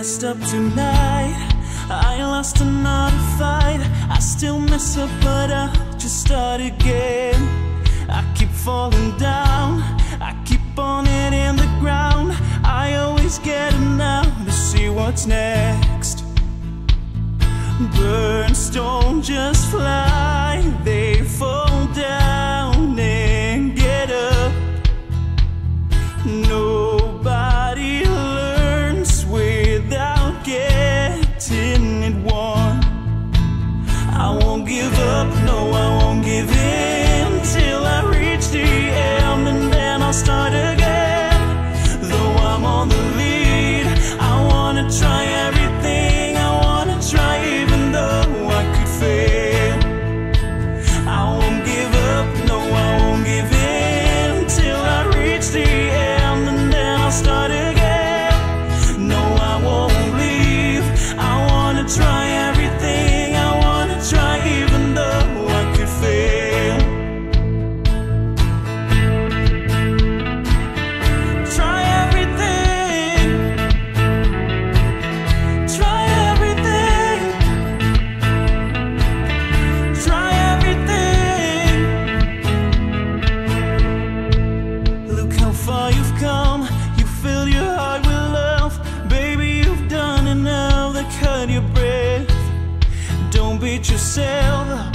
messed up tonight. I lost another fight. I still mess up, but I'll just start again. I keep falling down. I keep on hitting the ground. I always get now to see what's next. Birds don't just fly, give up, no, I won't give in till I reach the end and then I'll start Beat yourself.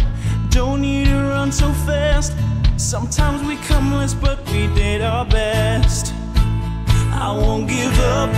Don't need to run so fast. Sometimes we come less, but we did our best. I won't give up,